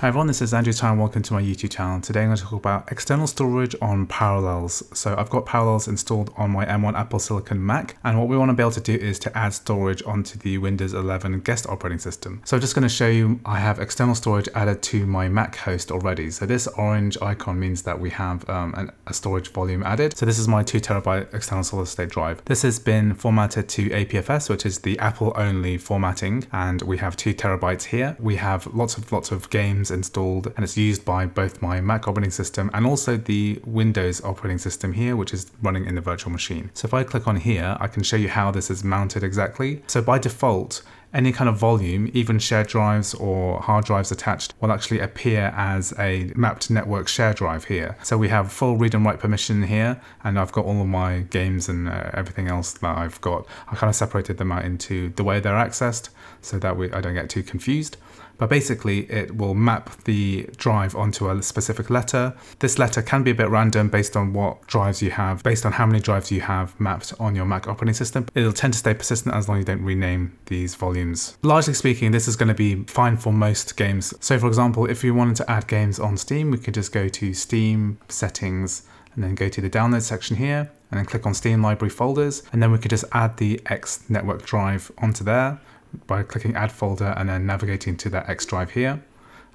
Hi everyone, this is Andrew Tsai. Welcome to my YouTube channel. Today I'm going to talk about external storage on Parallels. So I've got Parallels installed on my M1 Apple Silicon Mac, and what we want to be able to do is to add storage onto the Windows 11 guest operating system. So I'm just going to show you I have external storage added to my Mac host already. So this orange icon means that we have um, an, a storage volume added. So this is my two terabyte external solid state drive. This has been formatted to APFS, which is the Apple only formatting, and we have two terabytes here. We have lots of lots of games installed and it's used by both my Mac operating system and also the Windows operating system here, which is running in the virtual machine. So if I click on here, I can show you how this is mounted exactly. So by default, any kind of volume, even shared drives or hard drives attached, will actually appear as a mapped network share drive here. So we have full read and write permission here, and I've got all of my games and uh, everything else that I've got. I kind of separated them out into the way they're accessed so that we, I don't get too confused. But basically, it will map the drive onto a specific letter. This letter can be a bit random based on what drives you have, based on how many drives you have mapped on your Mac operating system. It'll tend to stay persistent as long as you don't rename these volumes. Largely speaking, this is going to be fine for most games. So for example, if you wanted to add games on Steam, we could just go to Steam settings and then go to the download section here and then click on Steam library folders. And then we could just add the X network drive onto there by clicking add folder and then navigating to that X drive here.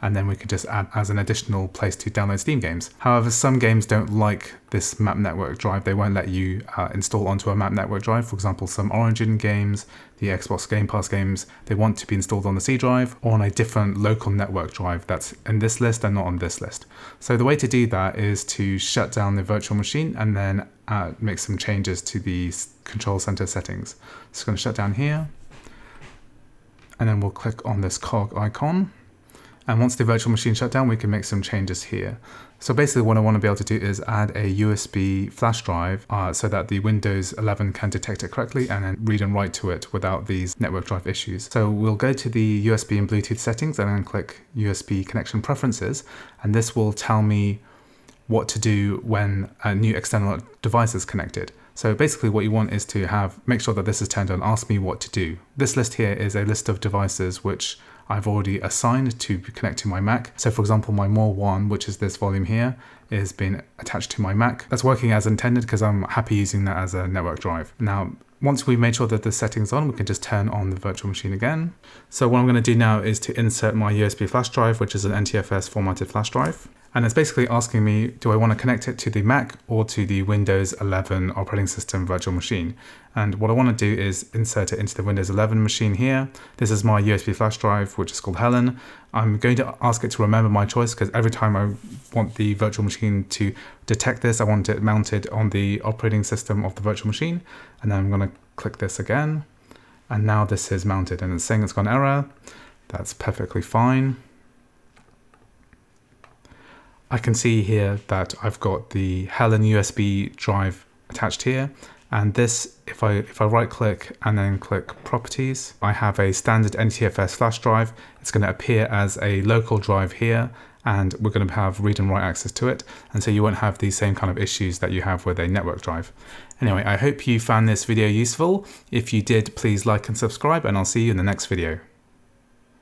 And then we could just add as an additional place to download Steam games. However, some games don't like this map network drive. They won't let you uh, install onto a map network drive. For example, some Origin games, the Xbox Game Pass games, they want to be installed on the C drive or on a different local network drive that's in this list and not on this list. So the way to do that is to shut down the virtual machine and then uh, make some changes to the control center settings. So to shut down here and then we'll click on this cog icon. And once the virtual machine shut down, we can make some changes here. So basically what I want to be able to do is add a USB flash drive uh, so that the Windows 11 can detect it correctly and then read and write to it without these network drive issues. So we'll go to the USB and Bluetooth settings and then click USB connection preferences. And this will tell me what to do when a new external device is connected. So basically what you want is to have, make sure that this is turned on, ask me what to do. This list here is a list of devices which I've already assigned to connect to my Mac. So for example, my More One, which is this volume here, is being attached to my Mac. That's working as intended because I'm happy using that as a network drive. Now, once we've made sure that the setting's on, we can just turn on the virtual machine again. So what I'm gonna do now is to insert my USB flash drive, which is an NTFS formatted flash drive. And it's basically asking me, do I want to connect it to the Mac or to the Windows 11 operating system virtual machine? And what I want to do is insert it into the Windows 11 machine here. This is my USB flash drive, which is called Helen. I'm going to ask it to remember my choice because every time I want the virtual machine to detect this, I want it mounted on the operating system of the virtual machine. And then I'm going to click this again. And now this is mounted and it's saying it's got an error. That's perfectly fine. I can see here that I've got the Helen USB drive attached here. And this, if I, if I right click and then click properties, I have a standard NTFS flash drive. It's going to appear as a local drive here and we're going to have read and write access to it. And so you won't have these same kind of issues that you have with a network drive. Anyway, I hope you found this video useful. If you did, please like and subscribe and I'll see you in the next video.